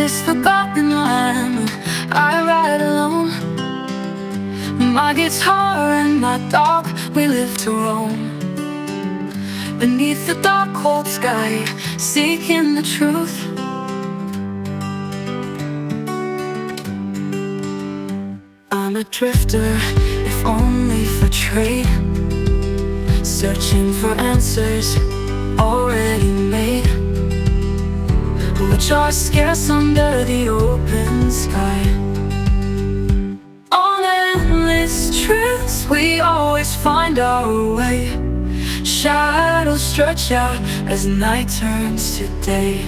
this forgotten land. I ride alone. My guitar and my dog, we live to roam. Beneath the dark cold sky, seeking the truth. I'm a drifter, if only for trade. Searching for answers already made Which are scarce under the open sky. On endless trips we always find our way. Shadows stretch out as night turns to day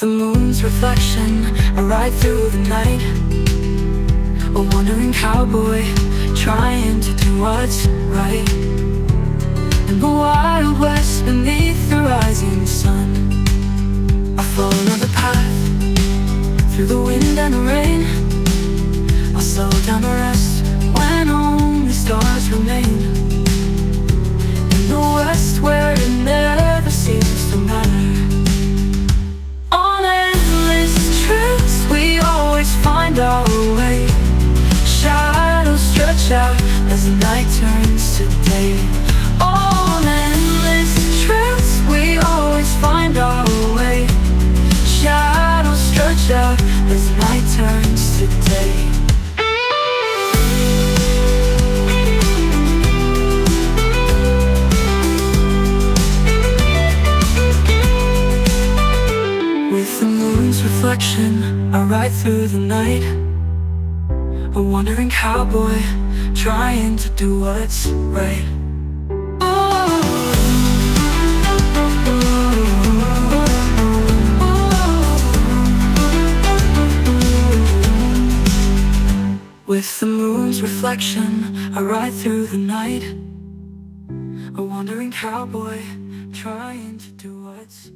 The moon's reflection, I ride through the night. A wandering cowboy, trying to do what's right. In the wild west, beneath the rising sun I follow the path, through the wind and the rain. I'll slow down to rest, night turns to day. Endless we always find our way. Shadows stretch out as night turns to day. With the moon's reflection, I ride through the night A wandering cowboy, trying to do what's right. With the moon's reflection, I ride through the night. A wandering cowboy, trying to do what's